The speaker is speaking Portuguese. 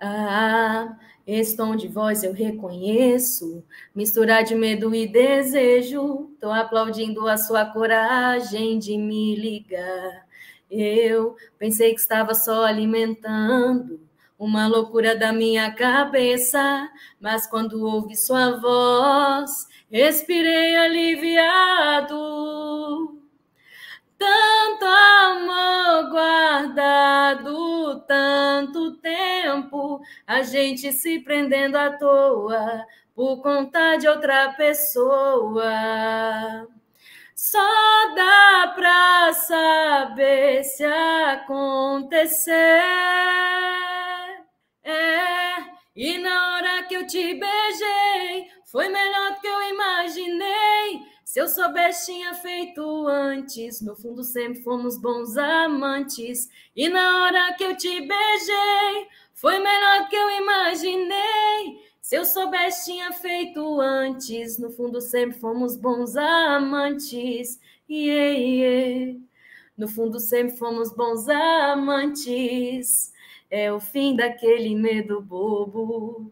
Ah, esse tom de voz eu reconheço, mistura de medo e desejo. Tô aplaudindo a sua coragem de me ligar. Eu pensei que estava só alimentando uma loucura da minha cabeça, mas quando ouvi sua voz, respirei aliviado. Tanto amor guardado, tanto tempo, a gente se prendendo à toa por conta de outra pessoa. Só dá pra saber se acontecer. É, e na hora que eu te beijei, foi melhor do que eu imaginei. Se eu soubesse, tinha feito antes. No fundo, sempre fomos bons amantes. E na hora que eu te beijei, foi melhor que eu imaginei. Se eu soubesse, tinha feito antes. No fundo, sempre fomos bons amantes. Yeah, yeah. No fundo, sempre fomos bons amantes. É o fim daquele medo bobo.